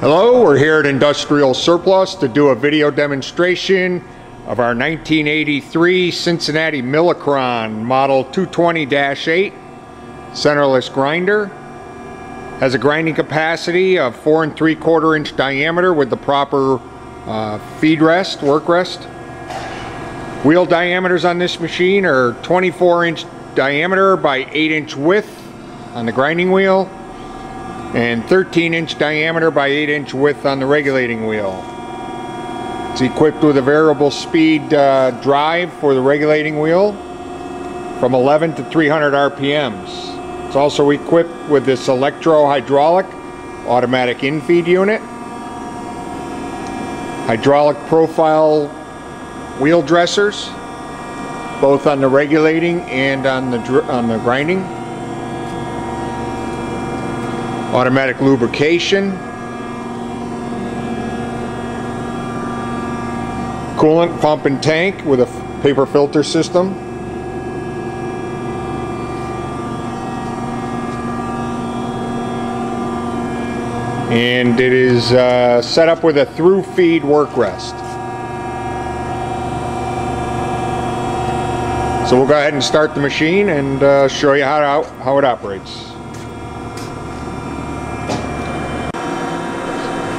Hello, we're here at Industrial Surplus to do a video demonstration of our 1983 Cincinnati Milacron Model 220-8 centerless grinder. Has a grinding capacity of 4 and 3 quarter inch diameter with the proper uh, feed rest, work rest. Wheel diameters on this machine are 24 inch diameter by 8 inch width on the grinding wheel and 13 inch diameter by 8 inch width on the regulating wheel. It's equipped with a variable speed uh, drive for the regulating wheel from 11 to 300 RPMs. It's also equipped with this electro-hydraulic automatic infeed unit, hydraulic profile wheel dressers, both on the regulating and on the, on the grinding automatic lubrication, coolant pump and tank with a paper filter system, and it is uh, set up with a through feed work rest. So we'll go ahead and start the machine and uh, show you how, to, how it operates.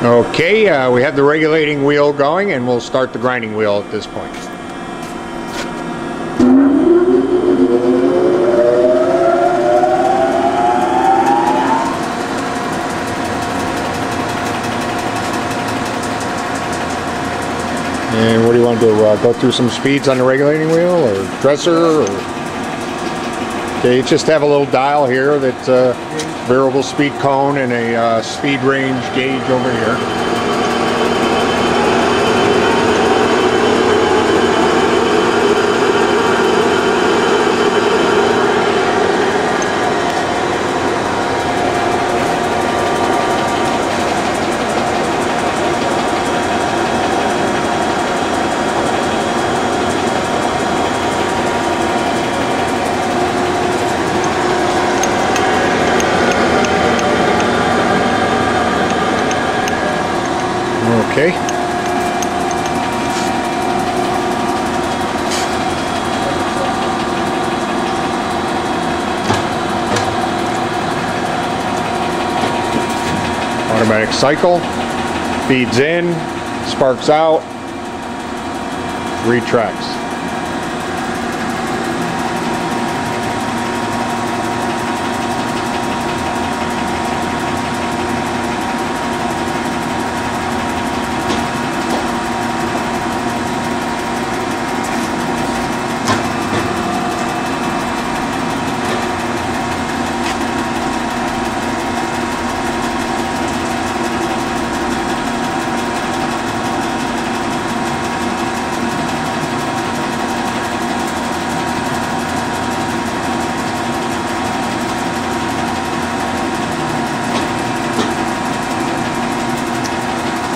Okay, uh, we have the regulating wheel going and we'll start the grinding wheel at this point. And what do you want to do? Uh, go through some speeds on the regulating wheel or dresser? Or... You just have a little dial here that's uh, variable speed cone and a uh, speed range gauge over here. Okay. Automatic cycle, feeds in, sparks out, retracts.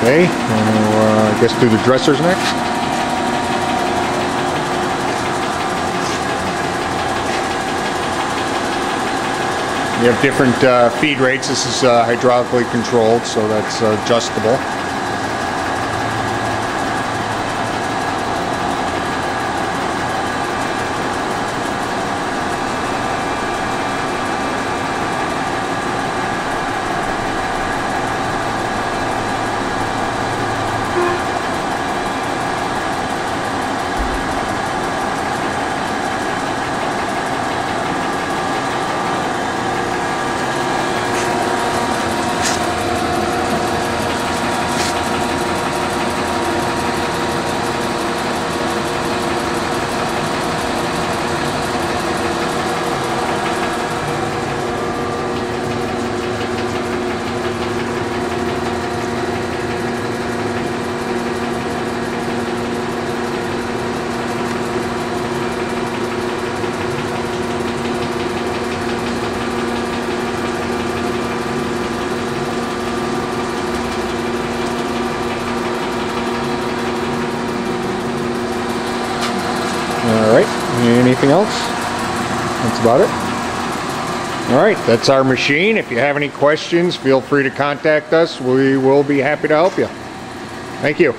Okay, uh, I guess do the dressers next. You have different uh, feed rates. This is uh, hydraulically controlled, so that's adjustable. Else? That's about it. All right, that's our machine. If you have any questions, feel free to contact us. We will be happy to help you. Thank you.